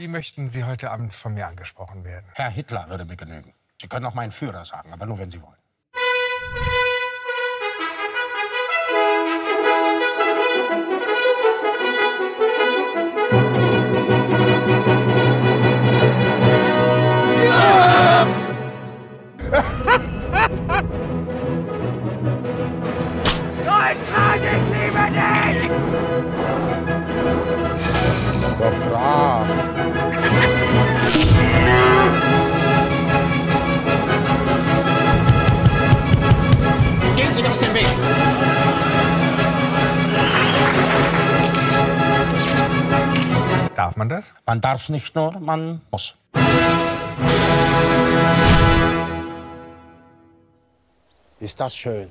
Wie möchten Sie heute Abend von mir angesprochen werden? Herr Hitler würde mir genügen. Sie können auch meinen Führer sagen, aber nur, wenn Sie wollen. Deutschland, ich liebe dich! Brav. Gehen Sie aus dem Weg! Darf man das? Man darf nicht nur, man muss. Ist das schön?